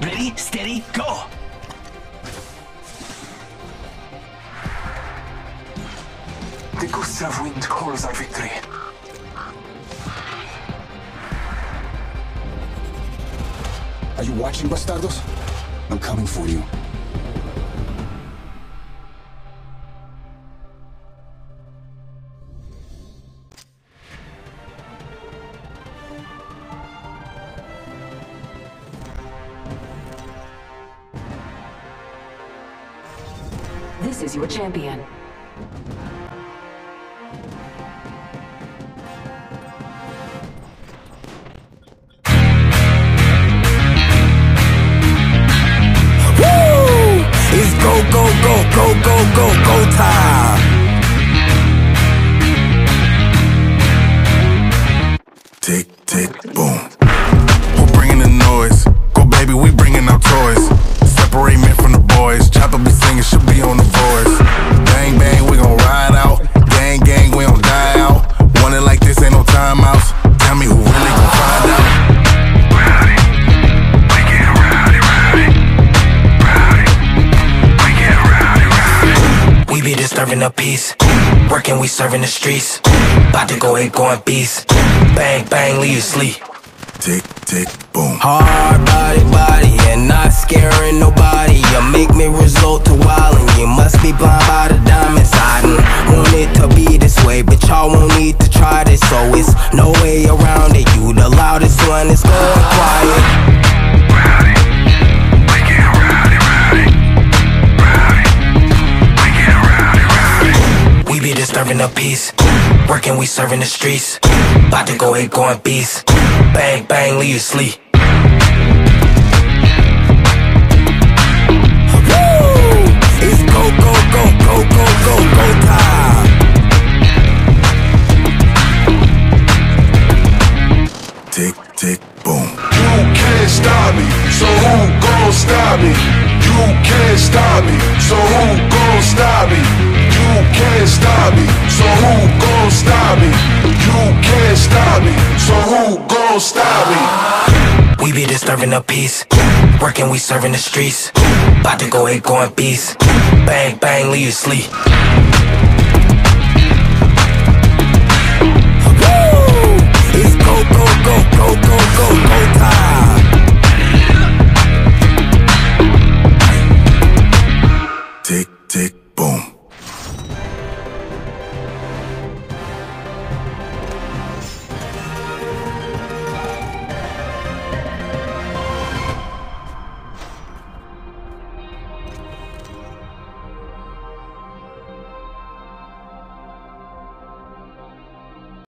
Ready, steady, go! The gusts of wind calls our victory. Are you watching, Bastardos? I'm coming for you. This is your champion. Go, go, go, go, go, go, go time. Tick, tick, boom. Who bringing the noise? Go, baby, we bringing our toys. Separate men from the Disturbing the peace. Working, we serving the streets. About to go ahead, going beast. Bang, bang, leave you sleep. Tick, tick, boom. Hard body, body, and not scaring nobody. You make me result to wildin'. You must be blind by the diamonds. I done want it to be this way, but y'all won't need to try this. So it's no way around it. You the loudest one, it's going quiet. Disturbing the peace. Working, we serving the streets. About to go ahead, going beast. Bang, bang, leave you sleep. Woo! It's go, go, go, go, go, go, go time. Tick, tick, boom. You can't stop me, so who gon' stop me? You can't stop me, so who gon' stop me? You can't stop me, so who gon' stop me? We be disturbing the peace. Working, we serving the streets. About to go ahead, going beast. Bang, bang, leave you sleep.